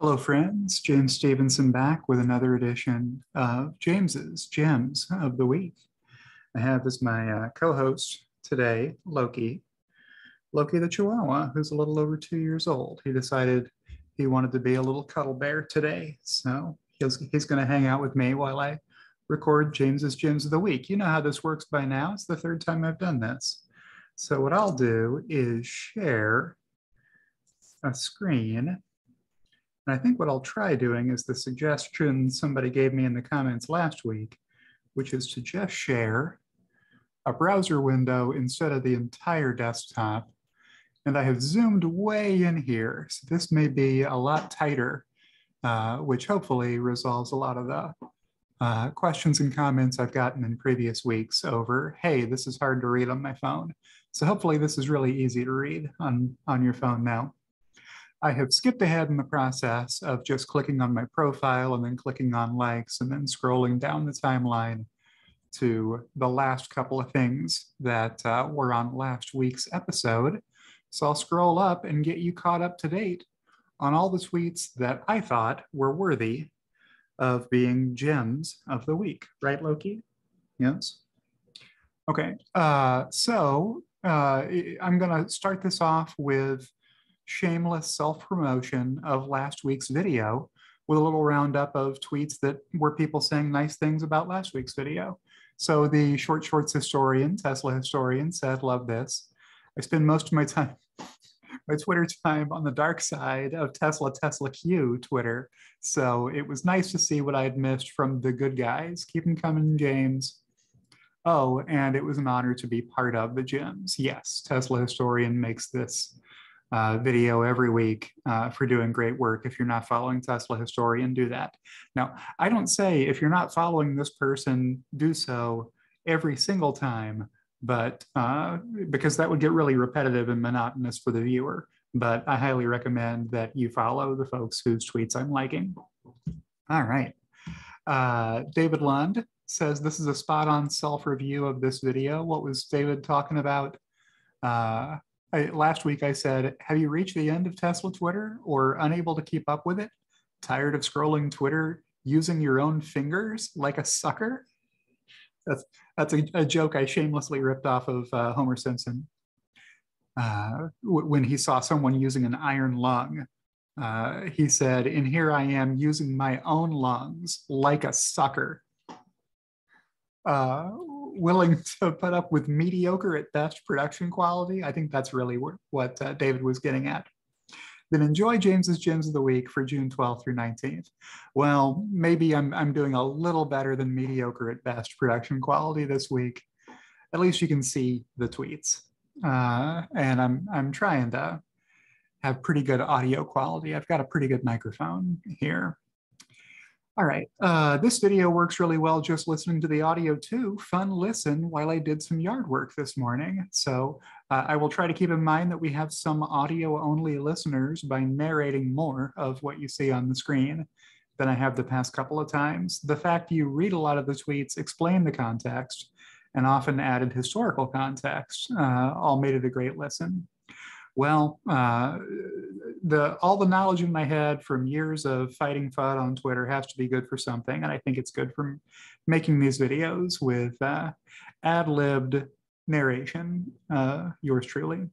Hello, friends. James Stephenson back with another edition of James's Gems of the Week. I have as my uh, co host today Loki, Loki the Chihuahua, who's a little over two years old. He decided he wanted to be a little cuddle bear today. So he's, he's going to hang out with me while I record James's Gems of the Week. You know how this works by now. It's the third time I've done this. So, what I'll do is share a screen and I think what I'll try doing is the suggestion somebody gave me in the comments last week, which is to just share a browser window instead of the entire desktop. And I have zoomed way in here. So this may be a lot tighter, uh, which hopefully resolves a lot of the uh, questions and comments I've gotten in previous weeks over, hey, this is hard to read on my phone. So hopefully this is really easy to read on, on your phone now. I have skipped ahead in the process of just clicking on my profile and then clicking on likes and then scrolling down the timeline to the last couple of things that uh, were on last week's episode. So I'll scroll up and get you caught up to date on all the tweets that I thought were worthy of being gems of the week. Right, Loki? Yes. Okay. Uh, so uh, I'm going to start this off with shameless self promotion of last week's video with a little roundup of tweets that were people saying nice things about last week's video. So the short shorts historian, Tesla historian, said, Love this. I spend most of my time, my Twitter time on the dark side of Tesla, Tesla Q Twitter. So it was nice to see what I had missed from the good guys. Keep them coming, James. Oh, and it was an honor to be part of the gems. Yes, Tesla historian makes this uh, video every week uh, for doing great work. If you're not following Tesla Historian, do that. Now, I don't say if you're not following this person, do so every single time, but uh, because that would get really repetitive and monotonous for the viewer. But I highly recommend that you follow the folks whose tweets I'm liking. All right. Uh, David Lund says this is a spot on self review of this video. What was David talking about? Uh, I, last week I said, have you reached the end of Tesla Twitter or unable to keep up with it? Tired of scrolling Twitter using your own fingers like a sucker? That's, that's a, a joke I shamelessly ripped off of uh, Homer Simpson. Uh, w- when he saw someone using an iron lung, uh, he said, And here I am using my own lungs like a sucker. Willing to put up with mediocre at best production quality. I think that's really what uh, David was getting at. Then enjoy James's Gems of the Week for June 12th through 19th. Well, maybe I'm, I'm doing a little better than mediocre at best production quality this week. At least you can see the tweets. Uh, and I'm, I'm trying to have pretty good audio quality. I've got a pretty good microphone here. All right, uh, this video works really well just listening to the audio too. Fun listen while I did some yard work this morning. So uh, I will try to keep in mind that we have some audio only listeners by narrating more of what you see on the screen than I have the past couple of times. The fact you read a lot of the tweets, explain the context, and often added historical context uh, all made it a great listen. Well, uh, the all the knowledge in my head from years of fighting FUD on Twitter has to be good for something, and I think it's good for making these videos with uh, ad-libbed narration. Uh, yours truly.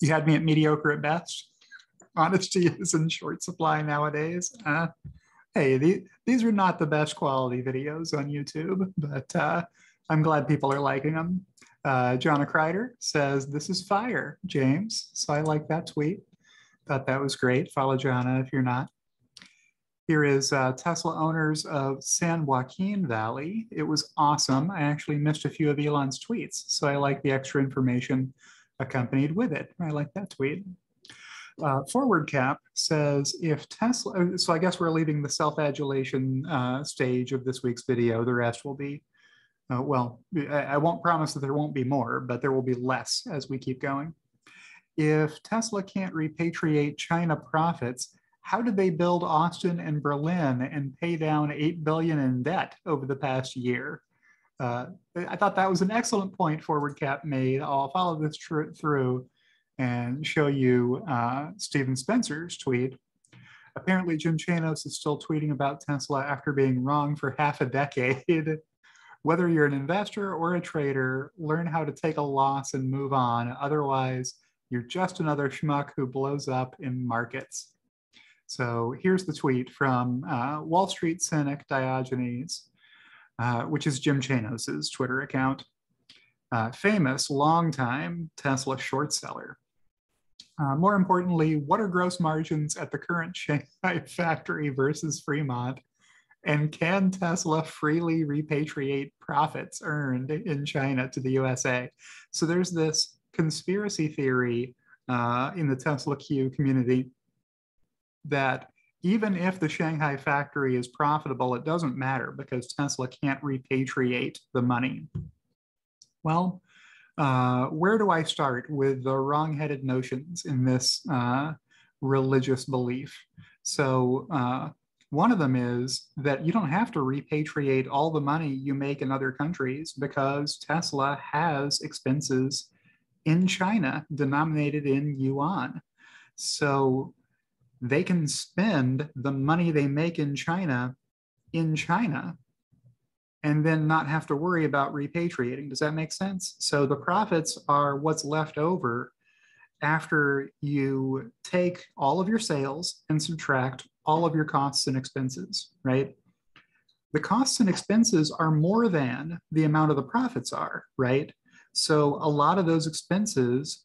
You had me at mediocre at best. Honesty is in short supply nowadays. Uh, hey, the, these are not the best quality videos on YouTube, but uh, I'm glad people are liking them. Uh, Jonna Kreider says, This is fire, James. So I like that tweet. Thought that was great. Follow Jonna if you're not. Here is uh, Tesla owners of San Joaquin Valley. It was awesome. I actually missed a few of Elon's tweets, so I like the extra information accompanied with it. I like that tweet. Uh, forward cap says if Tesla, uh, so I guess we're leaving the self adulation uh, stage of this week's video. The rest will be uh, well, I won't promise that there won't be more, but there will be less as we keep going. If Tesla can't repatriate China profits, how did they build Austin and Berlin and pay down 8 billion in debt over the past year? Uh, I thought that was an excellent point Forward Cap made. I'll follow this tr- through and show you uh, Stephen Spencer's tweet Apparently, Jim Chanos is still tweeting about Tesla after being wrong for half a decade. Whether you're an investor or a trader, learn how to take a loss and move on. Otherwise, you're just another schmuck who blows up in markets. So here's the tweet from uh, Wall Street cynic Diogenes, uh, which is Jim Chanos's Twitter account. Uh, famous, longtime Tesla short seller. Uh, more importantly, what are gross margins at the current Shanghai factory versus Fremont? And can Tesla freely repatriate profits earned in China to the USA? So there's this conspiracy theory uh, in the Tesla Q community that even if the Shanghai factory is profitable, it doesn't matter because Tesla can't repatriate the money. Well, uh, where do I start with the wrong-headed notions in this uh, religious belief? So uh, one of them is that you don't have to repatriate all the money you make in other countries because Tesla has expenses in China denominated in yuan. So they can spend the money they make in China in China and then not have to worry about repatriating. Does that make sense? So the profits are what's left over after you take all of your sales and subtract all of your costs and expenses, right? The costs and expenses are more than the amount of the profits are, right? So a lot of those expenses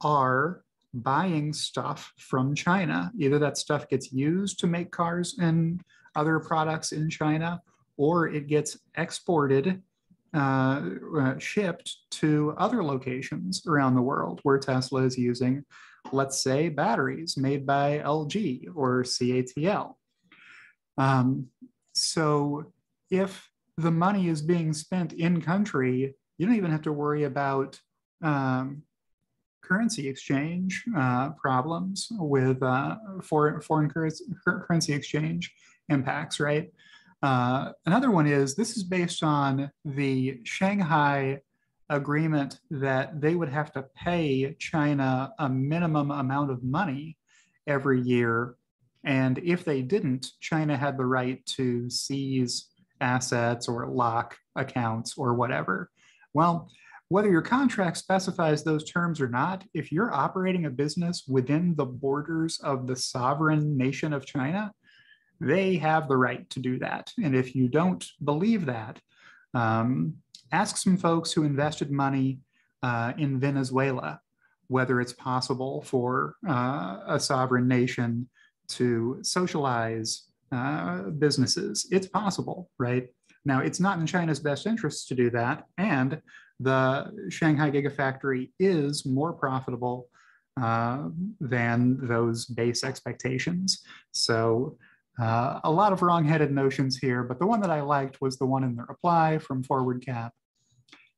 are buying stuff from China. Either that stuff gets used to make cars and other products in China, or it gets exported, uh, uh, shipped to other locations around the world where Tesla is using, let's say, batteries made by LG or CATL. Um, so if the money is being spent in country, you don't even have to worry about um, currency exchange uh, problems with uh, foreign, foreign currency exchange impacts, right? Uh, another one is this is based on the Shanghai agreement that they would have to pay China a minimum amount of money every year. And if they didn't, China had the right to seize assets or lock accounts or whatever. Well, whether your contract specifies those terms or not, if you're operating a business within the borders of the sovereign nation of China, they have the right to do that. And if you don't believe that, um, ask some folks who invested money uh, in Venezuela whether it's possible for uh, a sovereign nation to socialize uh, businesses. It's possible, right? Now, it's not in China's best interest to do that. And the Shanghai Gigafactory is more profitable uh, than those base expectations. So uh, a lot of wrong-headed notions here, but the one that I liked was the one in the reply from Forward Cap.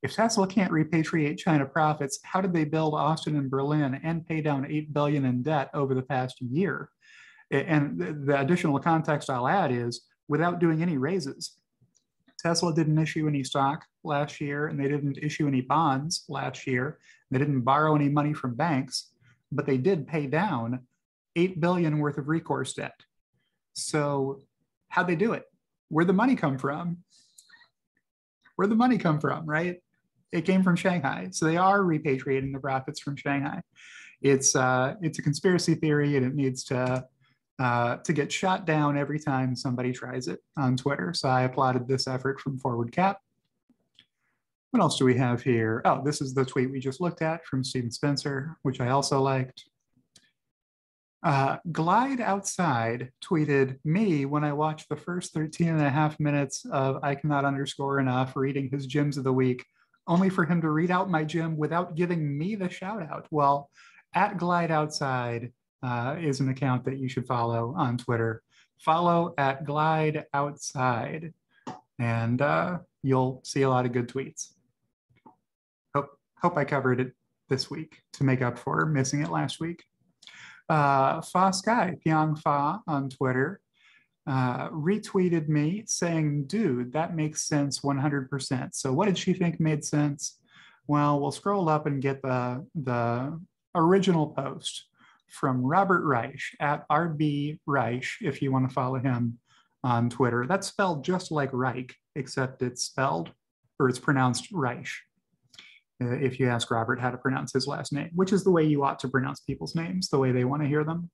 If Tesla can't repatriate China profits, how did they build Austin and Berlin and pay down 8 billion in debt over the past year? And the additional context I'll add is without doing any raises. Tesla didn't issue any stock last year and they didn't issue any bonds last year. They didn't borrow any money from banks, but they did pay down 8 billion worth of recourse debt. So how'd they do it? Where'd the money come from? Where'd the money come from, right? It came from Shanghai. So they are repatriating the profits from Shanghai. It's, uh, it's a conspiracy theory and it needs to, uh, to get shot down every time somebody tries it on Twitter. So I applauded this effort from Forward Cap. What else do we have here? Oh, this is the tweet we just looked at from Steven Spencer, which I also liked. Uh, Glide Outside tweeted me when I watched the first 13 and a half minutes of I Cannot Underscore Enough reading his gems of the week, only for him to read out my gem without giving me the shout out. Well, at Glide Outside uh, is an account that you should follow on Twitter. Follow at Glide Outside, and uh, you'll see a lot of good tweets. Hope, hope I covered it this week to make up for missing it last week. Uh, Fa Sky, Pyong Fa on Twitter, uh, retweeted me saying, dude, that makes sense 100%. So what did she think made sense? Well, we'll scroll up and get the, the original post from Robert Reich at RB Reich, if you want to follow him on Twitter. That's spelled just like Reich, except it's spelled or it's pronounced Reich. Uh, if you ask Robert how to pronounce his last name, which is the way you ought to pronounce people's names, the way they want to hear them.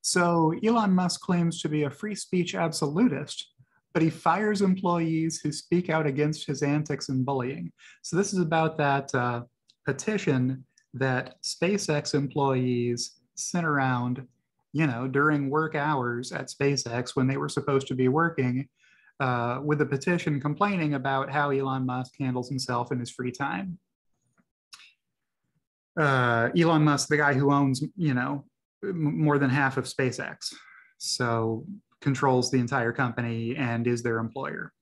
So Elon Musk claims to be a free speech absolutist, but he fires employees who speak out against his antics and bullying. So this is about that uh, petition that SpaceX employees sent around, you know, during work hours at SpaceX when they were supposed to be working uh, with a petition complaining about how Elon Musk handles himself in his free time. Uh, Elon Musk, the guy who owns, you know, more than half of SpaceX, so controls the entire company and is their employer.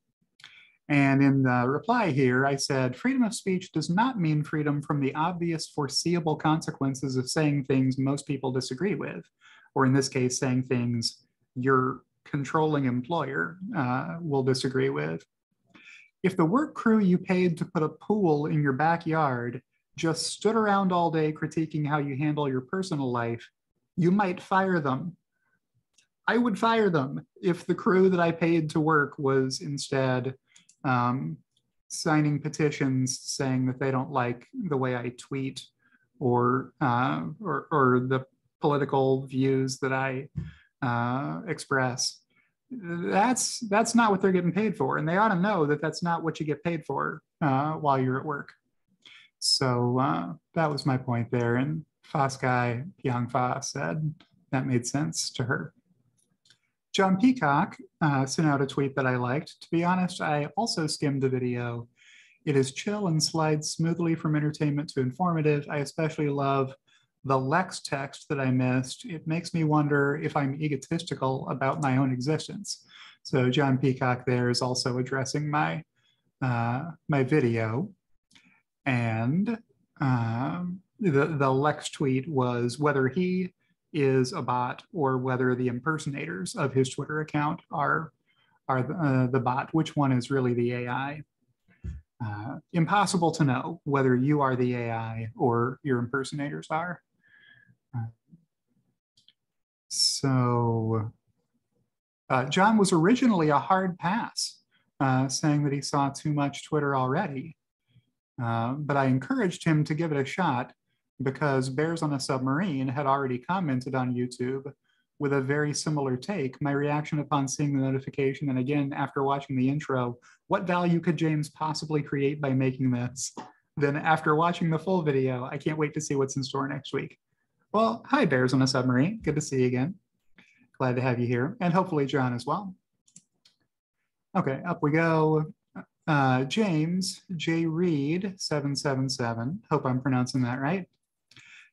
And in the reply here, I said, freedom of speech does not mean freedom from the obvious foreseeable consequences of saying things most people disagree with, or in this case, saying things your controlling employer uh, will disagree with. If the work crew you paid to put a pool in your backyard just stood around all day critiquing how you handle your personal life, you might fire them. I would fire them if the crew that I paid to work was instead um, signing petitions saying that they don't like the way I tweet or, uh, or, or, the political views that I uh, express. That's, that's not what they're getting paid for. And they ought to know that that's not what you get paid for uh, while you're at work. So uh, that was my point there. And Foskai Pyong Fa said that made sense to her. John Peacock uh, sent out a tweet that I liked. To be honest, I also skimmed the video. It is chill and slides smoothly from entertainment to informative. I especially love the Lex text that I missed. It makes me wonder if I'm egotistical about my own existence. So John Peacock there is also addressing my, uh, my video. And um, the, the Lex tweet was whether he is a bot or whether the impersonators of his Twitter account are, are the, uh, the bot, which one is really the AI. Uh, impossible to know whether you are the AI or your impersonators are. Uh, so John was originally a hard pass, uh, saying that he saw too much Twitter already. Uh, but I encouraged him to give it a shot because Bears on a Submarine had already commented on YouTube with a very similar take. My reaction upon seeing the notification, and again, after watching the intro, what value could James possibly create by making this? Then after watching the full video, I can't wait to see what's in store next week. Well, hi Bears on a Submarine. Good to see you again. Glad to have you here, and hopefully John as well. Okay, up we go. Uh, James J. Reed 777. Hope I'm pronouncing that right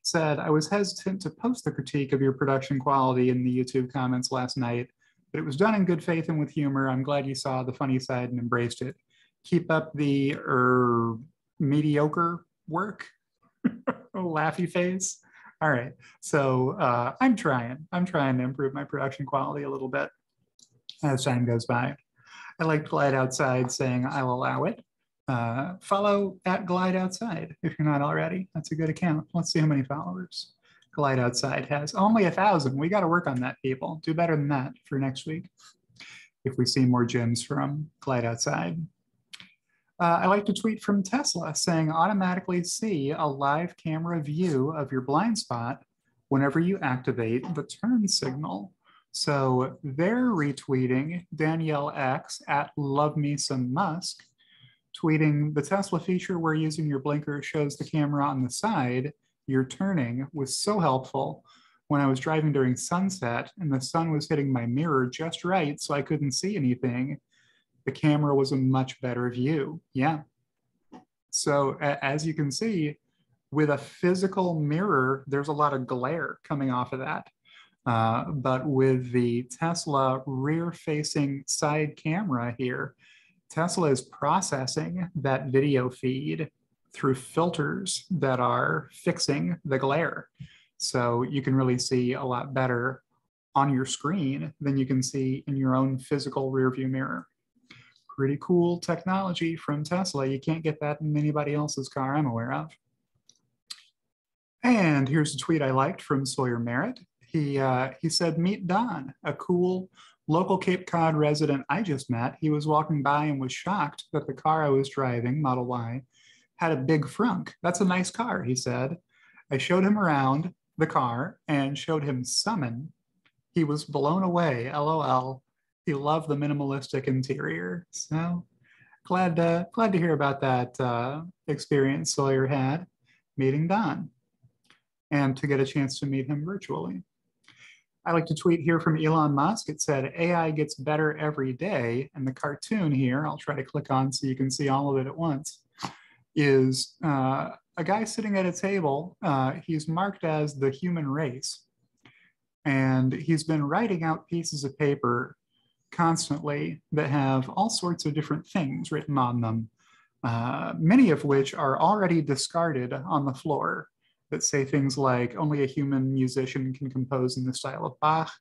said, I was hesitant to post the critique of your production quality in the YouTube comments last night, but it was done in good faith and with humor. I'm glad you saw the funny side and embraced it. Keep up the er, mediocre work. Laughy face. All right. So uh, I'm trying. I'm trying to improve my production quality a little bit as time goes by. I like to light Outside saying I'll allow it. Uh, follow at Glide Outside if you're not already. That's a good account. Let's see how many followers Glide Outside has. Only a thousand. We got to work on that, people. Do better than that for next week if we see more gems from Glide Outside. Uh, I like to tweet from Tesla saying automatically see a live camera view of your blind spot whenever you activate the turn signal. So they're retweeting Danielle X at Love Me Some Musk tweeting the Tesla feature where using your blinker shows the camera on the side you're turning was so helpful when I was driving during sunset and the sun was hitting my mirror just right so I couldn't see anything. The camera was a much better view. Yeah. So as you can see, with a physical mirror, there's a lot of glare coming off of that. Uh, but with the Tesla rear facing side camera here, Tesla is processing that video feed through filters that are fixing the glare. So you can really see a lot better on your screen than you can see in your own physical rearview mirror. Pretty cool technology from Tesla. You can't get that in anybody else's car I'm aware of. And here's a tweet I liked from Sawyer Merritt. He, uh, he said, Meet Don, a cool local Cape Cod resident I just met. He was walking by and was shocked that the car I was driving, Model Y, had a big frunk. That's a nice car, he said. I showed him around the car and showed him Summon. He was blown away, lol. He loved the minimalistic interior. So glad to, glad to hear about that uh, experience Sawyer had meeting Don and to get a chance to meet him virtually. I like to tweet here from Elon Musk. It said, AI gets better every day. And the cartoon here, I'll try to click on so you can see all of it at once, is uh, a guy sitting at a table. Uh, he's marked as the human race. And he's been writing out pieces of paper constantly that have all sorts of different things written on them, uh, many of which are already discarded on the floor that say things like only a human musician can compose in the style of Bach,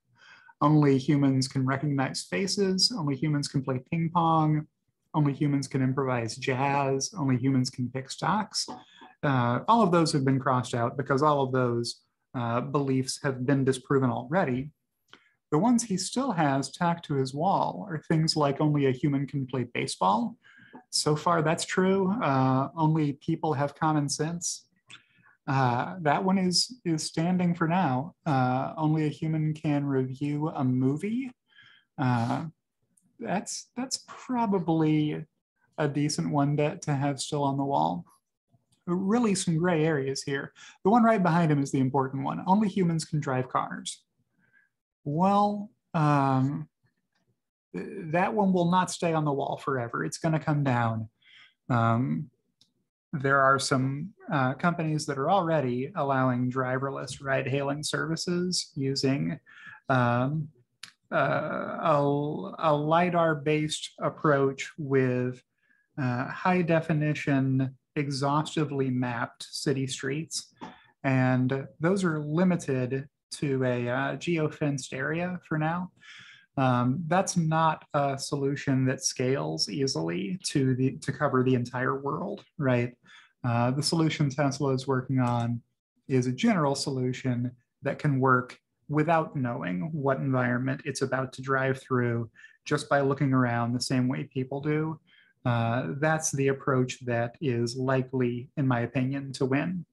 only humans can recognize faces, only humans can play ping pong, only humans can improvise jazz, only humans can pick stocks. Uh, all of those have been crossed out because all of those uh, beliefs have been disproven already. The ones he still has tacked to his wall are things like only a human can play baseball. So far, that's true. Uh, only people have common sense. Uh, that one is is standing for now. Uh, only a human can review a movie. Uh, that's that's probably a decent one to, to have still on the wall. Really some gray areas here. The one right behind him is the important one. Only humans can drive cars. Well, um, that one will not stay on the wall forever. It's going to come down. Um, there are some uh, companies that are already allowing driverless ride hailing services using um, uh, a, a LiDAR based approach with uh, high definition, exhaustively mapped city streets. And those are limited to a uh, geofenced area for now. Um, that's not a solution that scales easily to the to cover the entire world, right? Uh, the solution Tesla is working on is a general solution that can work without knowing what environment it's about to drive through just by looking around the same way people do. Uh, that's the approach that is likely, in my opinion, to win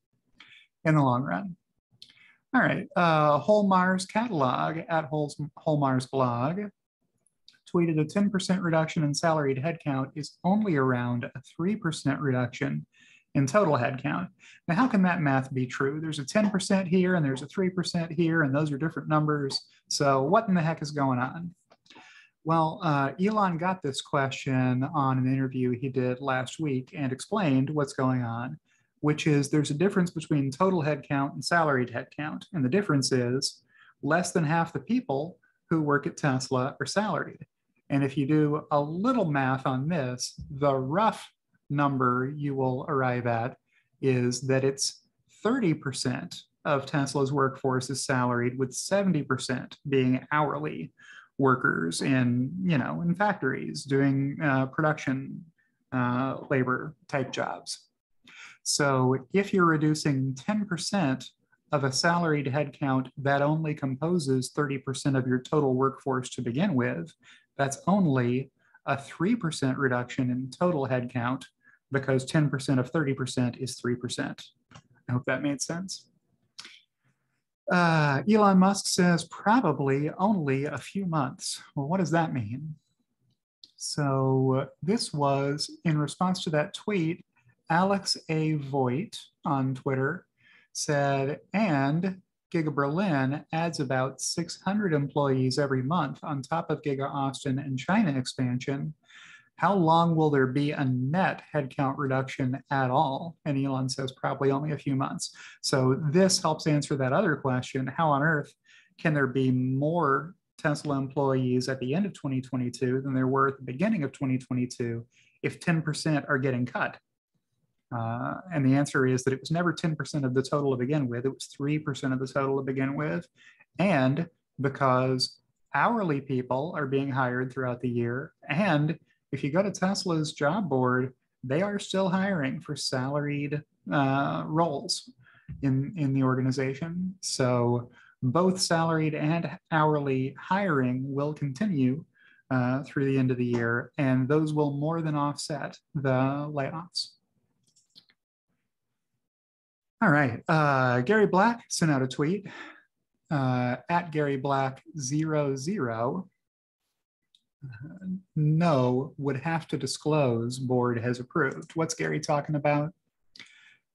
in the long run. All right, uh, Whole Mars catalog at Whole blog tweeted a 10% reduction in salaried headcount is only around a 3% reduction in total headcount. Now, how can that math be true? There's a 10% here and there's a 3% here, and those are different numbers. So what in the heck is going on? Well, uh, Elon got this question on an interview he did last week and explained what's going on, which is there's a difference between total headcount and salaried headcount. And the difference is less than half the people who work at Tesla are salaried. And if you do a little math on this, the rough number you will arrive at is that it's 30% of Tesla's workforce is salaried, with 70% being hourly workers in, you know, in factories doing uh, production uh, labor type jobs. So if you're reducing 10% of a salaried headcount that only composes 30% of your total workforce to begin with, that's only a 3% reduction in total headcount because 10% of 30% is 3%. I hope that made sense. Uh, Elon Musk says probably only a few months. Well, what does that mean? So this was in response to that tweet, Alex A. Voigt on Twitter said, and Giga Berlin adds about 600 employees every month on top of Giga Austin and China expansion how long will there be a net headcount reduction at all? And Elon says probably only a few months. So this helps answer that other question. How on earth can there be more Tesla employees at the end of 2022 than there were at the beginning of 2022 if 10% are getting cut? Uh, and the answer is that it was never 10% of the total to begin with, it was 3% of the total to begin with. And because hourly people are being hired throughout the year and if you go to Tesla's job board, they are still hiring for salaried uh, roles. in, in the organization. So both salaried and hourly hiring will continue uh, through the end of the year, and those will more than offset the layoffs. All right, uh, Gary Black sent out a tweet uh, at Gary Black zero zero. Uh, no would have to disclose board has approved. What's Gary talking about?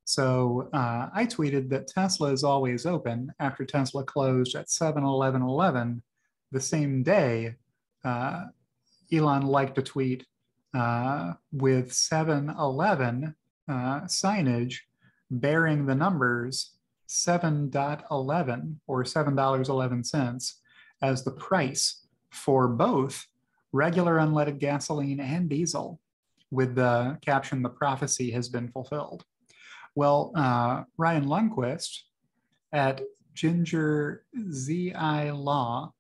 So uh, I tweeted that Tesla is always open after Tesla closed at 7 11 11 the same day. Uh, Elon liked a tweet uh, with 7 11 uh, signage bearing the numbers 7.11 or $7.11 as the price for both regular unleaded gasoline and diesel with the caption, the prophecy has been fulfilled. Well, uh, Ryan Lundquist at Ginger ZI Law,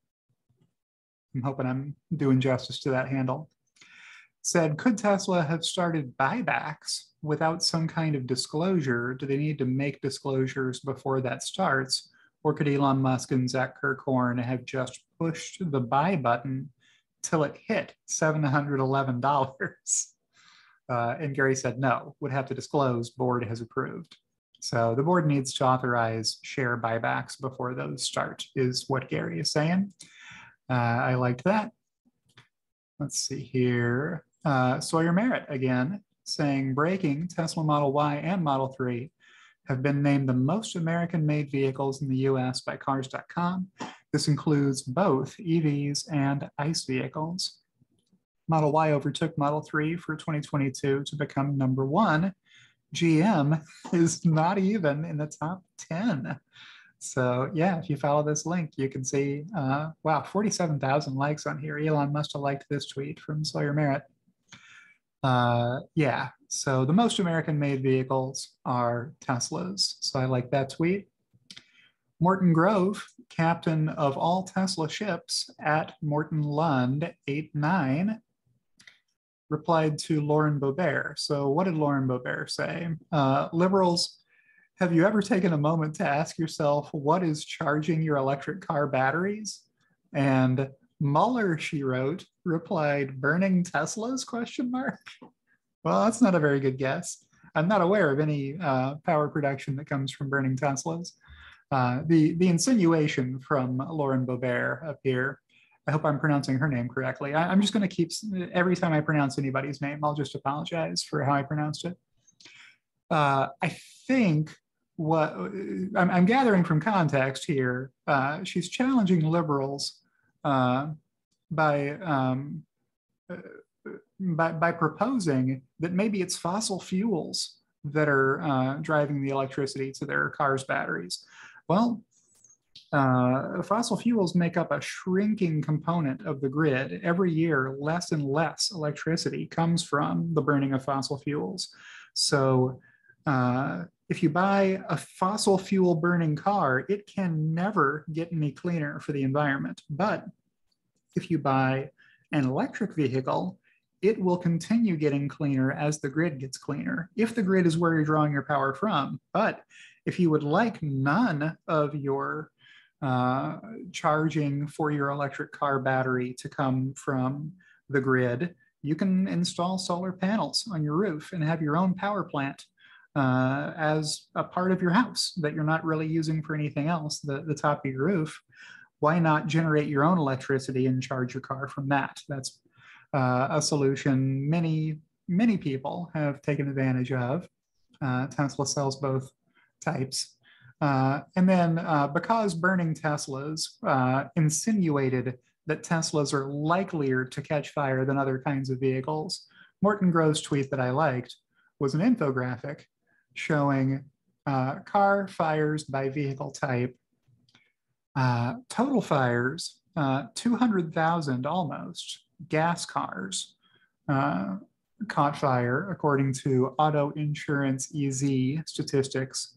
I'm hoping I'm doing justice to that handle, said, could Tesla have started buybacks without some kind of disclosure? Do they need to make disclosures before that starts? Or could Elon Musk and Zach Kirkhorn have just pushed the buy button till it hit $711? Uh, and Gary said no, would have to disclose board has approved. So the board needs to authorize share buybacks before those start, is what Gary is saying. Uh, I liked that. Let's see here. Uh, Sawyer Merritt again saying breaking Tesla Model Y and Model 3 have been named the most American made vehicles in the US by cars.com. This includes both EVs and ICE vehicles. Model Y overtook Model 3 for 2022 to become number one. GM is not even in the top 10. So yeah, if you follow this link, you can see, uh, wow, 47,000 likes on here. Elon must have liked this tweet from Sawyer Merritt. Uh, yeah, so the most American made vehicles are Teslas. So I like that tweet. Morton Grove, captain of all Tesla ships at Morton Lund 89, replied to Lauren Boebert. So, what did Lauren Boebert say? Uh, liberals, have you ever taken a moment to ask yourself what is charging your electric car batteries? And Mueller, she wrote, replied, burning Teslas? Question mark. Well, that's not a very good guess. I'm not aware of any uh, power production that comes from burning Teslas. Uh, the, the insinuation from Lauren Boebert up here I hope I'm pronouncing her name correctly. I, am just going to keep, every time I pronounce anybody's name, I'll just apologize for how I pronounced it. Uh, I think what I'm, I'm, gathering from context here, uh, she's challenging liberals uh, by, um, uh, by, by proposing that maybe it's fossil fuels that are uh, driving the electricity to their cars' batteries. Well, uh, fossil fuels make up a shrinking component of the grid. Every year, less and less electricity comes from the burning of fossil fuels. So uh, if you buy a fossil fuel burning car, it can never get any cleaner for the environment. But if you buy an electric vehicle, it will continue getting cleaner as the grid gets cleaner, if the grid is where you're drawing your power from. But if you would like none of your uh, charging for your electric car battery to come from the grid, you can install solar panels on your roof and have your own power plant uh, as a part of your house that you're not really using for anything else, the, the top of your roof. Why not generate your own electricity and charge your car from that? That's uh, a solution many, many people have taken advantage of. Uh, Tesla sells both types. Uh, and then uh, because burning Teslas uh, insinuated that Teslas are likelier to catch fire than other kinds of vehicles, Morton Grove's tweet that I liked was an infographic showing uh, car fires by vehicle type, uh, total fires, 200,000 almost gas cars caught fire according to Auto Insurance EZ statistics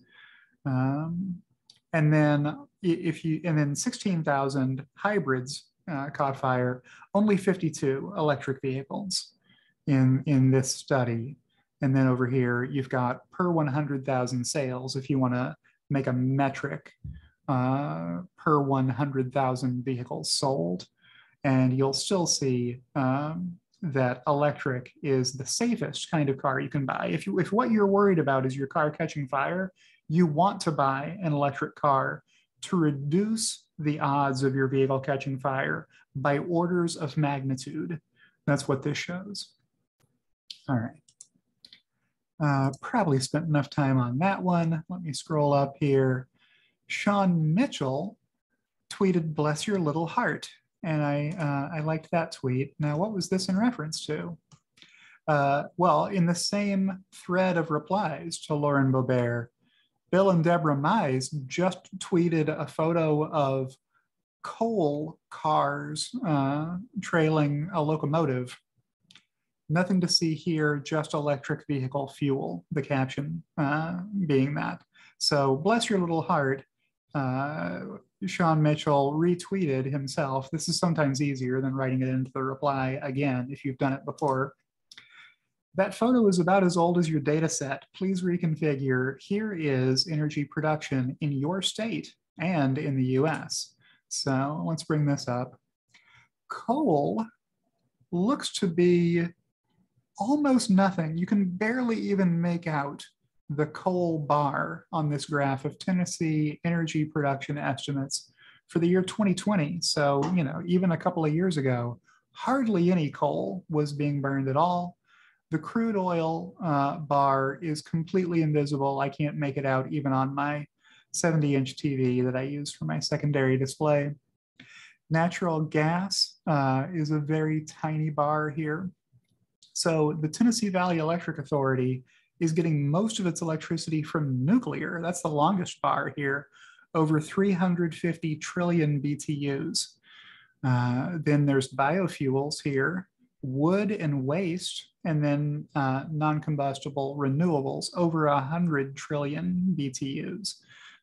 um, and then if you, and then 16,000 hybrids uh, caught fire, only 52 electric vehicles in, in this study. And then over here, you've got per 100,000 sales, if you want to make a metric uh, per 100,000 vehicles sold. And you'll still see um, that electric is the safest kind of car you can buy. If, you, if what you're worried about is your car catching fire, you want to buy an electric car to reduce the odds of your vehicle catching fire by orders of magnitude. That's what this shows. All right. Uh, probably spent enough time on that one. Let me scroll up here. Sean Mitchell tweeted, bless your little heart. And I, uh, I liked that tweet. Now, what was this in reference to? Uh, well, in the same thread of replies to Lauren Boebert, Bill and Deborah Mize just tweeted a photo of coal cars uh, trailing a locomotive. Nothing to see here, just electric vehicle fuel, the caption uh, being that. So bless your little heart. Uh, Sean Mitchell retweeted himself. This is sometimes easier than writing it into the reply again if you've done it before. That photo is about as old as your data set. Please reconfigure. Here is energy production in your state and in the US. So let's bring this up. Coal looks to be almost nothing. You can barely even make out the coal bar on this graph of Tennessee energy production estimates for the year 2020. So, you know, even a couple of years ago, hardly any coal was being burned at all. The crude oil uh, bar is completely invisible. I can't make it out even on my 70 inch TV that I use for my secondary display. Natural gas uh, is a very tiny bar here. So the Tennessee Valley Electric Authority is getting most of its electricity from nuclear. That's the longest bar here, over 350 trillion BTUs. Uh, then there's biofuels here, wood and waste, and then uh, non-combustible renewables, over 100 trillion BTUs.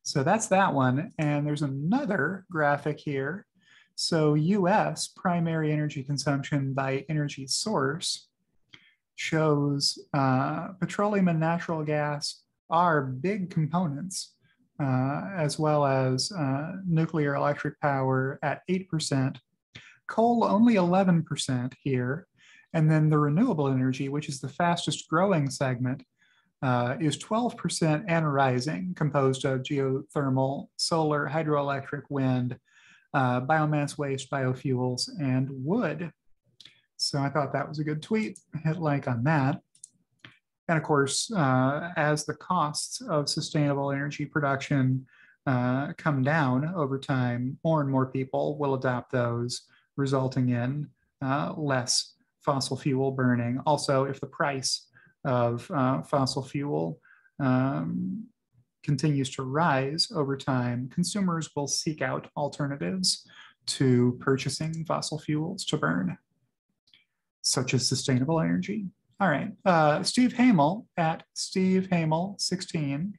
So that's that one. And there's another graphic here. So US primary energy consumption by energy source shows uh, petroleum and natural gas are big components, uh, as well as uh, nuclear electric power at 8%, coal only 11% here, and then the renewable energy, which is the fastest growing segment, uh, is 12% and rising, composed of geothermal, solar, hydroelectric, wind, uh, biomass waste, biofuels, and wood. So I thought that was a good tweet. Hit like on that. And of course, uh, as the costs of sustainable energy production uh, come down over time, more and more people will adopt those, resulting in uh, less fossil fuel burning. Also, if the price of uh, fossil fuel um, continues to rise over time, consumers will seek out alternatives to purchasing fossil fuels to burn, such as sustainable energy. All right, uh, Steve Hamel at Steve Hamel 16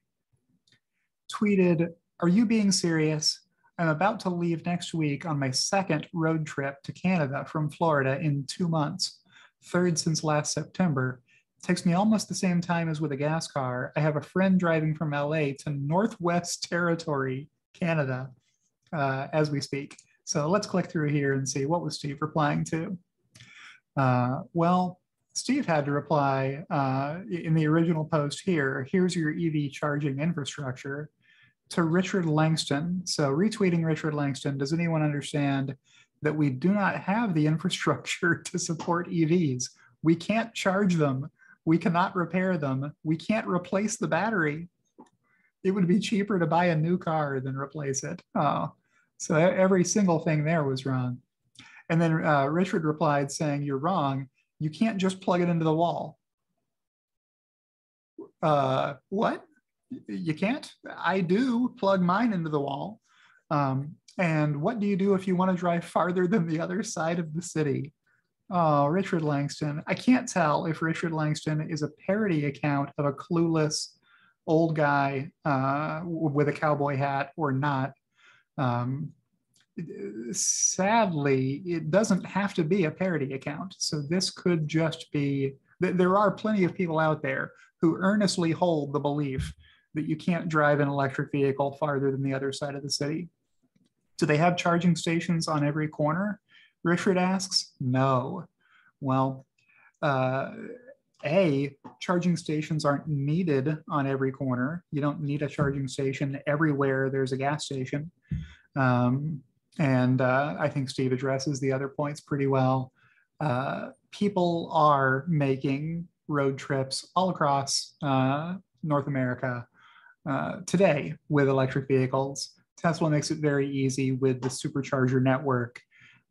tweeted, are you being serious? I'm about to leave next week on my second road trip to Canada from Florida in two months, third since last September takes me almost the same time as with a gas car. I have a friend driving from LA to Northwest Territory, Canada, uh, as we speak. So let's click through here and see what was Steve replying to. Uh, well, Steve had to reply uh, in the original post here, here's your EV charging infrastructure to Richard Langston. So retweeting Richard Langston, does anyone understand that we do not have the infrastructure to support EVs? We can't charge them we cannot repair them. We can't replace the battery. It would be cheaper to buy a new car than replace it. Oh, so every single thing there was wrong. And then uh, Richard replied saying, You're wrong. You can't just plug it into the wall. Uh, what? You can't? I do plug mine into the wall. Um, and what do you do if you want to drive farther than the other side of the city? Oh, Richard Langston. I can't tell if Richard Langston is a parody account of a clueless old guy uh, with a cowboy hat or not. Um, sadly, it doesn't have to be a parody account. So this could just be, that there are plenty of people out there who earnestly hold the belief that you can't drive an electric vehicle farther than the other side of the city. Do they have charging stations on every corner? Richard asks. No. Well, uh, A, charging stations aren't needed on every corner. You don't need a charging station everywhere there's a gas station. Um, and uh, I think Steve addresses the other points pretty well. Uh, people are making road trips all across uh, North America uh, today with electric vehicles. Tesla makes it very easy with the supercharger network.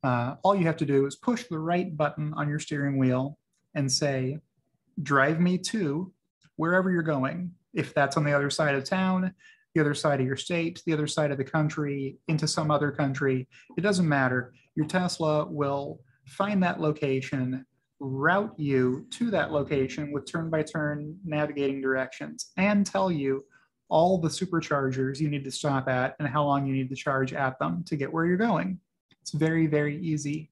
Uh, all you have to do is push the right button on your steering wheel and say, drive me to wherever you're going. If that's on the other side of town, the other side of your state, the other side of the country, into some other country, it doesn't matter. Your Tesla will find that location, route you to that location with turn by turn navigating directions, and tell you all the superchargers you need to stop at and how long you need to charge at them to get where you're going. It's very, very easy.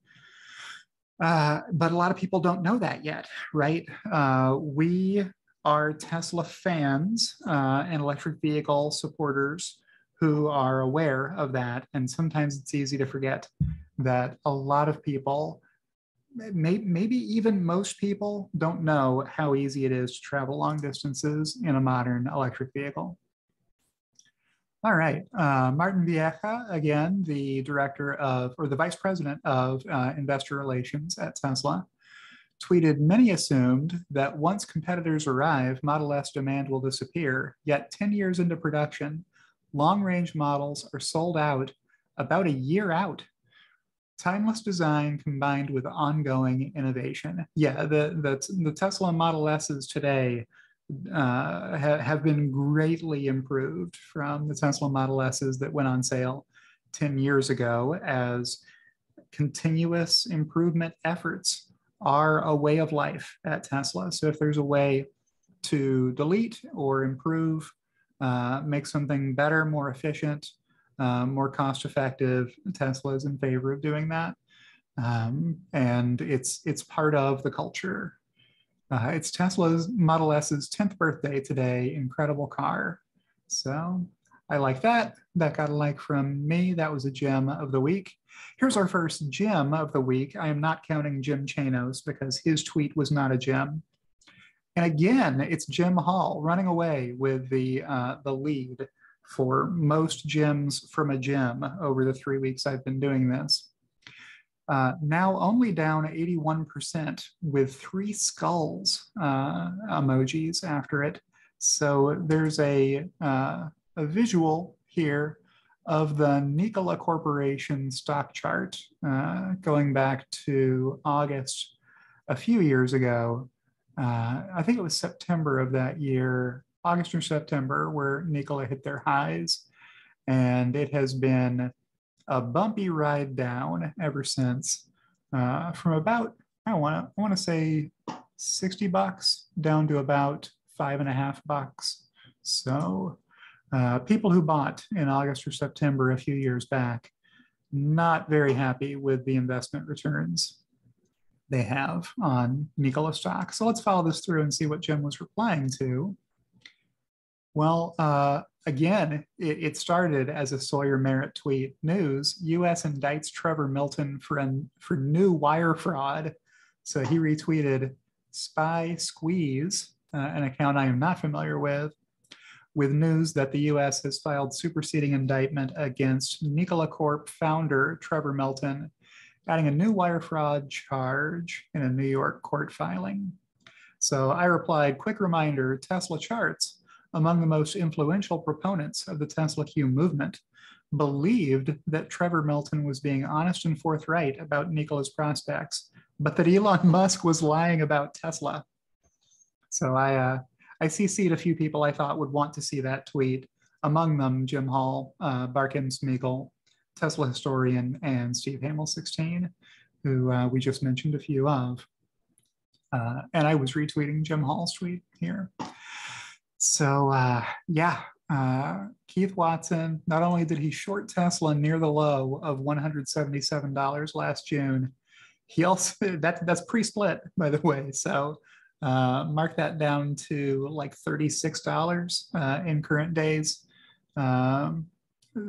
Uh, but a lot of people don't know that yet, right? Uh, we are Tesla fans uh, and electric vehicle supporters who are aware of that. And sometimes it's easy to forget that a lot of people, may, maybe even most people, don't know how easy it is to travel long distances in a modern electric vehicle. All right, uh, Martin Viecha, again, the director of, or the vice president of uh, investor relations at Tesla, tweeted, many assumed that once competitors arrive, Model S demand will disappear, yet 10 years into production, long-range models are sold out about a year out. Timeless design combined with ongoing innovation. Yeah, the, the, the Tesla Model S's today uh, ha have been greatly improved from the Tesla Model S's that went on sale 10 years ago as continuous improvement efforts are a way of life at Tesla. So if there's a way to delete or improve, uh, make something better, more efficient, uh, more cost effective, Tesla is in favor of doing that. Um, and it's, it's part of the culture uh, it's Tesla's Model S's 10th birthday today. Incredible car. So I like that. That got a like from me. That was a gem of the week. Here's our first gem of the week. I am not counting Jim Chanos because his tweet was not a gem. And again, it's Jim Hall running away with the, uh, the lead for most gems from a gem over the three weeks I've been doing this uh, now only down 81% with three skulls uh, emojis after it. So there's a, uh, a visual here of the Nikola Corporation stock chart uh, going back to August a few years ago. Uh, I think it was September of that year, August or September, where Nikola hit their highs. And it has been a bumpy ride down ever since uh, from about, I want to I want to say 60 bucks down to about five and a half bucks. So uh, people who bought in August or September a few years back, not very happy with the investment returns they have on Nikola stock. So let's follow this through and see what Jim was replying to. Well, uh, again, it, it, started as a Sawyer Merritt tweet. News: U.S. indicts Trevor Milton for an, for new wire fraud. So he retweeted "Spy Squeeze," uh, an account I am not familiar with, with news that the U.S. has filed superseding indictment against Nikola Corp founder Trevor Milton, adding a new wire fraud charge in a New York court filing. So I replied, quick reminder, Tesla charts among the most influential proponents of the Tesla Q movement, believed that Trevor Milton was being honest and forthright about Nikola's prospects, but that Elon Musk was lying about Tesla. So I, uh, I CC'd a few people I thought would want to see that tweet, among them Jim Hall, uh, Barkim Smeagol, Tesla historian, and Steve Hamel 16, who uh, we just mentioned a few of. Uh, and I was retweeting Jim Hall's tweet here. So uh, yeah, uh, Keith Watson, not only did he short Tesla near the low of $177 last June, he also, that, that's pre-split, by the way. So Uh, mark that down to like $36 uh, in current days. Um,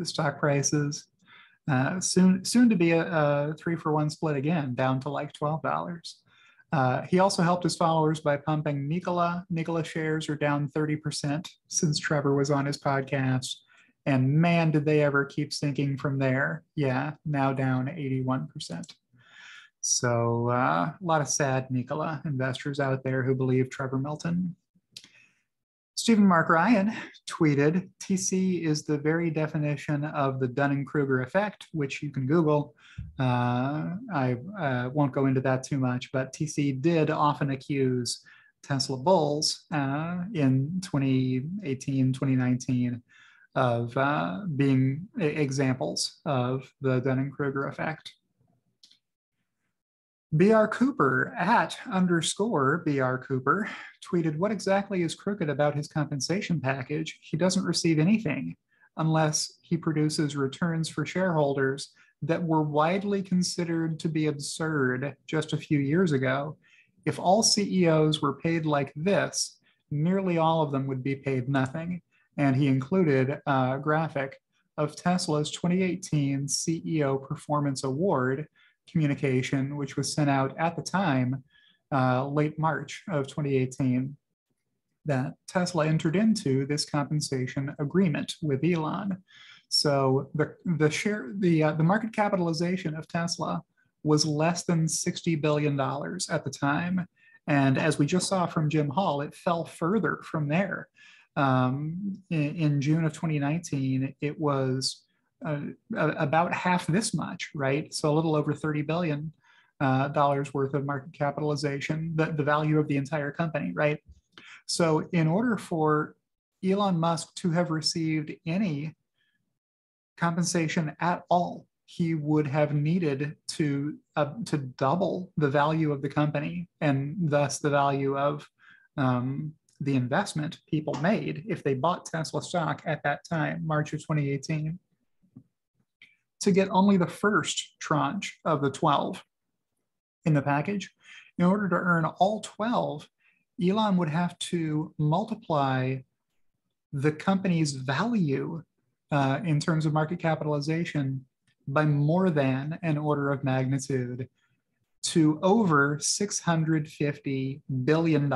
stock prices. Uh, soon, soon to be a, a, three for one split again, down to like $12. Uh, he also helped his followers by pumping Nikola. Nikola shares are down 30% since Trevor was on his podcast. And man, did they ever keep sinking from there. Yeah, now down 81%. So uh, a lot of sad Nikola investors out there who believe Trevor Milton. Stephen Mark Ryan tweeted, TC is the very definition of the Dunning-Kruger effect, which you can Google. Uh, I uh, won't go into that too much, but TC did often accuse Tesla bulls uh, in 2018, 2019 of uh, being examples of the Dunning-Kruger effect. BR Cooper at underscore BR Cooper tweeted, What exactly is crooked about his compensation package? He doesn't receive anything unless he produces returns for shareholders that were widely considered to be absurd just a few years ago. If all CEOs were paid like this, nearly all of them would be paid nothing. And he included a graphic of Tesla's 2018 CEO Performance Award communication, which was sent out at the time, uh, late March of 2018, that Tesla entered into this compensation agreement with Elon. So the the share the uh, the market capitalization of Tesla was less than 60 billion dollars at the time, and as we just saw from Jim Hall, it fell further from there. Um, in, in June of 2019, it was uh, about half this much, right? So a little over 30 billion uh, dollars worth of market capitalization, the, the value of the entire company, right? So in order for Elon Musk to have received any compensation at all, he would have needed to uh, to double the value of the company and thus the value of um, the investment people made if they bought Tesla stock at that time, March of 2018 to get only the first tranche of the 12 in the package. In order to earn all 12, Elon would have to multiply the company's value uh, in terms of market capitalization by more than an order of magnitude to over $650 billion,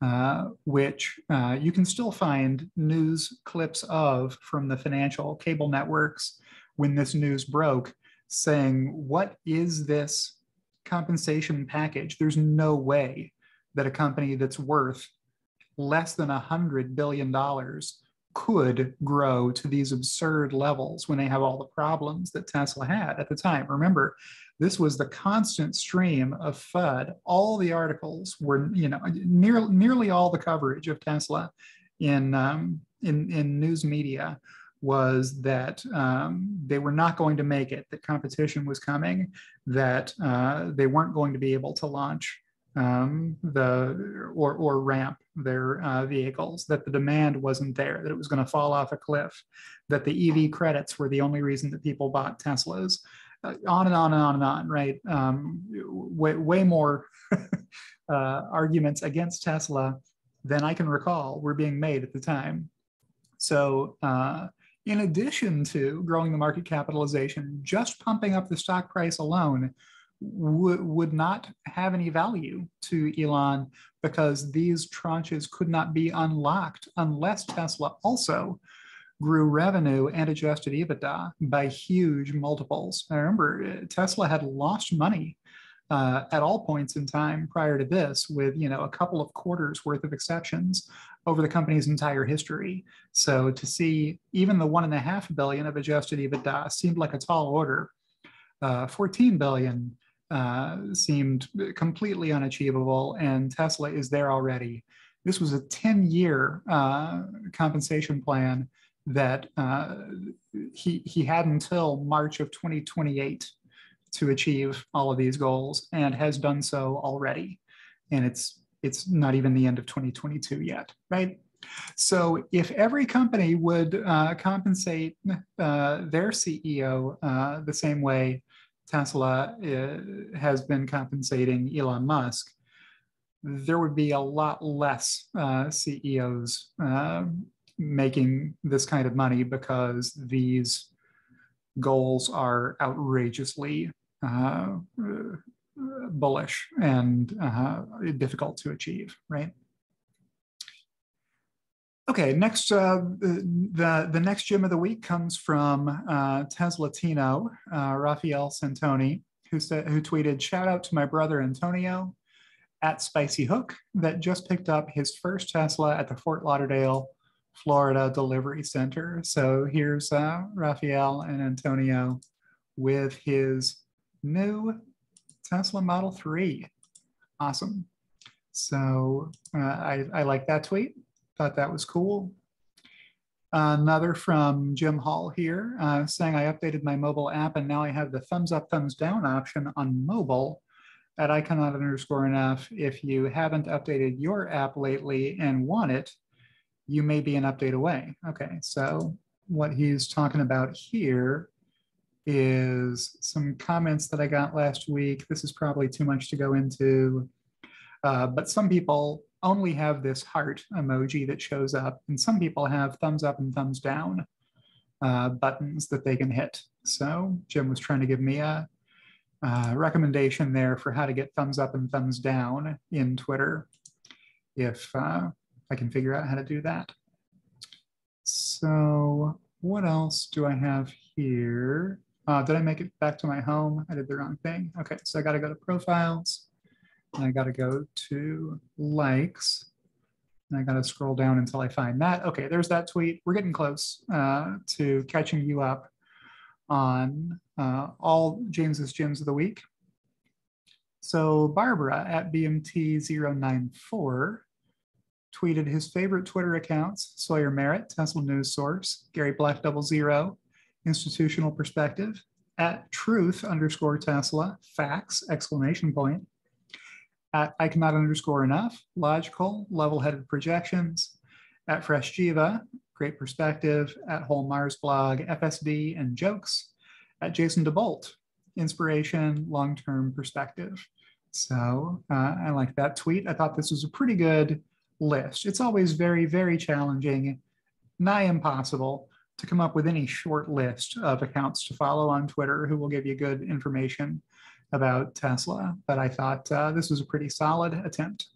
uh, which uh, you can still find news clips of from the financial cable networks when this news broke saying, What is this compensation package? There's no way that a company that's worth less than a $100 billion could grow to these absurd levels when they have all the problems that Tesla had at the time. Remember, this was the constant stream of FUD. All the articles were, you know, near, nearly all the coverage of Tesla in, um, in, in news media was that um, they were not going to make it, that competition was coming, that uh, they weren't going to be able to launch um, the or, or ramp their uh, vehicles, that the demand wasn't there, that it was going to fall off a cliff, that the EV credits were the only reason that people bought Teslas. Uh, on and on and on and on, right? Um, way, way more uh, arguments against Tesla than I can recall were being made at the time. So uh, in addition to growing the market capitalization, just pumping up the stock price alone w- would not have any value to Elon because these tranches could not be unlocked unless Tesla also grew revenue and adjusted EBITDA by huge multiples. I remember Tesla had lost money uh, at all points in time prior to this, with you know a couple of quarters worth of exceptions over the company's entire history. So to see even the one and a half billion of adjusted EBITDA seemed like a tall order. Uh, 14 billion uh, seemed completely unachievable, and Tesla is there already. This was a 10 year uh, compensation plan that uh, he, he had until March of 2028 to achieve all of these goals and has done so already. And it's it's not even the end of 2022 yet, right? So if every company would uh, compensate uh, their CEO uh, the same way Tesla uh, has been compensating Elon Musk, there would be a lot less uh, CEOs uh, making this kind of money because these goals are outrageously bullish and uh, difficult to achieve, right? Okay, next, uh, the, the next gem of the week comes from uh, Teslatino, uh, Rafael Santoni, who, said, who tweeted, shout out to my brother Antonio at Spicy Hook that just picked up his first Tesla at the Fort Lauderdale, Florida delivery center. So here's uh, Rafael and Antonio with his new Tesla Model 3. Awesome. So uh, I, I like that tweet. Thought that was cool. Another from Jim Hall here uh, saying I updated my mobile app and now I have the thumbs up, thumbs down option on mobile at iCannot underscore enough. If you haven't updated your app lately and want it, you may be an update away. Okay, so what he's talking about here is some comments that I got last week. This is probably too much to go into, uh, but some people only have this heart emoji that shows up, and some people have thumbs up and thumbs down uh, buttons that they can hit. So Jim was trying to give me a, a recommendation there for how to get thumbs up and thumbs down in Twitter if uh, I can figure out how to do that. So what else do I have here? Uh, did I make it back to my home? I did the wrong thing. Okay, so I got to go to profiles. And I got to go to likes. And I got to scroll down until I find that. Okay, there's that tweet. We're getting close uh, to catching you up on uh, all James's gems of the week. So Barbara at BMT094 tweeted his favorite Twitter accounts, Sawyer Merritt, Tesla News Source, Gary Black Double Zero, Institutional Perspective, at truth underscore Tesla, facts, exclamation point, at I cannot underscore enough, logical, level-headed projections, at Fresh Jiva, great perspective, at Whole Mars blog, FSD and jokes, at Jason DeBolt, inspiration, long-term perspective. So uh, I like that tweet. I thought this was a pretty good list. It's always very, very challenging, nigh impossible to come up with any short list of accounts to follow on Twitter who will give you good information about Tesla, but I thought uh, this was a pretty solid attempt.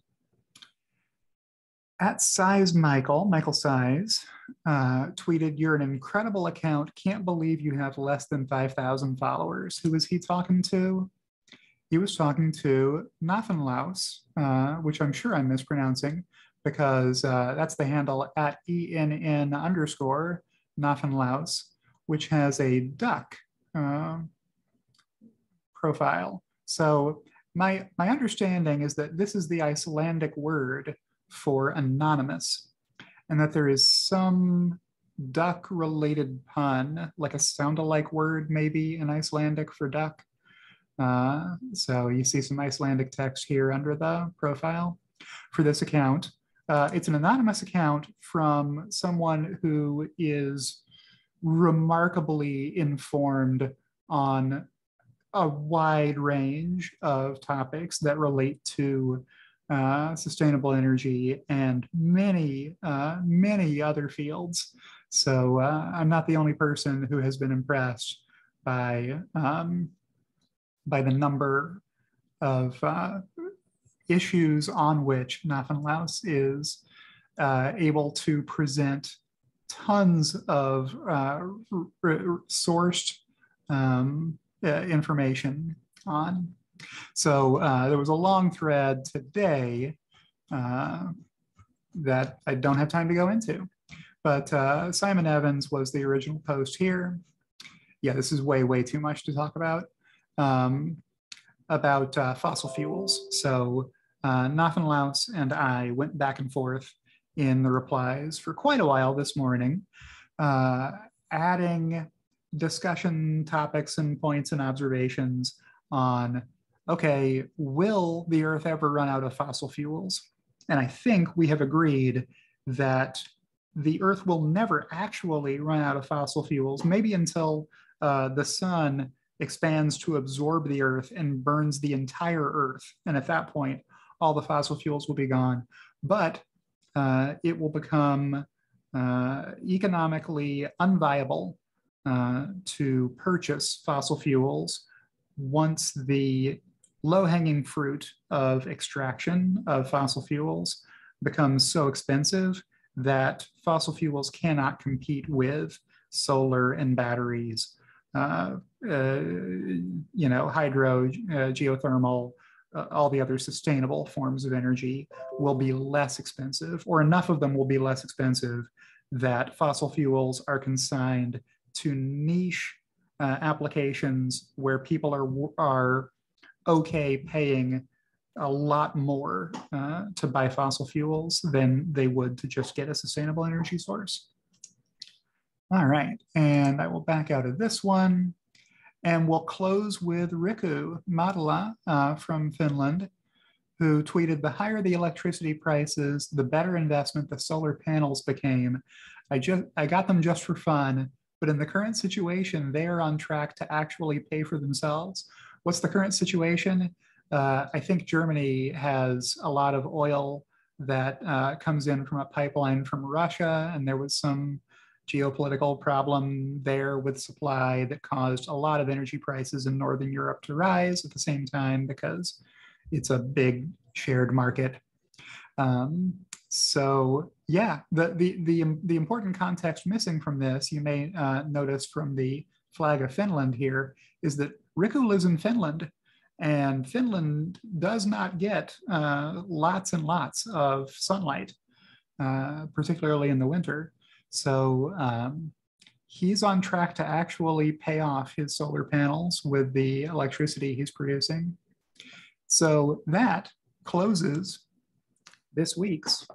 At Size Michael, Michael Size, uh, tweeted, You're an incredible account. Can't believe you have less than 5,000 followers. Who was he talking to? He was talking to Nafnlaus, uh, which I'm sure I'm mispronouncing because uh, that's the handle at ENN underscore Nafnlaus, which has a duck uh, profile. So my, my understanding is that this is the Icelandic word for anonymous and that there is some duck related pun, like a sound alike word maybe in Icelandic for duck. Uh, so you see some Icelandic text here under the profile for this account. Uh, it's an anonymous account from someone who is remarkably informed on a wide range of topics that relate to uh, sustainable energy and many, uh, many other fields. So uh, I'm not the only person who has been impressed by, um, by the number of uh, issues on which Nafnlaus is uh, able to present tons of uh, sourced um, uh, information on. So uh, there was a long thread today uh, that I don't have time to go into. But uh, Simon Evans was the original post here. Yeah, this is way, way too much to talk about. Um, about uh, fossil fuels. So uh, Nafnlaus and I went back and forth in the replies for quite a while this morning, uh, adding discussion topics and points and observations on okay, will the Earth ever run out of fossil fuels? And I think we have agreed that the Earth will never actually run out of fossil fuels, maybe until uh, the sun expands to absorb the Earth and burns the entire Earth. And at that point, all the fossil fuels will be gone, but uh, it will become uh, economically unviable uh, to purchase fossil fuels once the low hanging fruit of extraction of fossil fuels becomes so expensive that fossil fuels cannot compete with solar and batteries, you know, hydro, uh, geothermal, uh, all the other sustainable forms of energy will be less expensive, or enough of them will be less expensive that fossil fuels are consigned to niche uh, applications where people are, are okay paying a lot more uh, to buy fossil fuels than they would to just get a sustainable energy source. All right, and I will back out of this one. And we'll close with Riku Matala uh, from Finland, who tweeted, the higher the electricity prices, the better investment the solar panels became. I just I got them just for fun, but in the current situation, they are on track to actually pay for themselves. What's the current situation? Uh, I think Germany has a lot of oil that uh, comes in from a pipeline from Russia, and there was some geopolitical problem there with supply that caused a lot of energy prices in Northern Europe to rise at the same time because it's a big shared market. Um, so yeah, the, the, the, the important context missing from this, you may uh, notice from the flag of Finland here, is that Riku lives in Finland and Finland does not get uh, lots and lots of sunlight, uh, particularly in the winter. So um, he's on track to actually pay off his solar panels with the electricity he's producing. So that closes this week's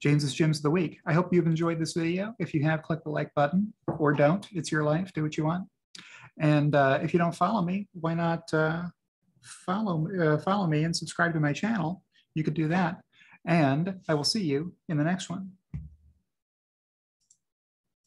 James's Gems of the Week. I hope you've enjoyed this video. If you have, click the like button or don't. It's your life. Do what you want. And uh, if you don't follow me, why not uh, follow, uh, follow me and subscribe to my channel? You could do that. And I will see you in the next one.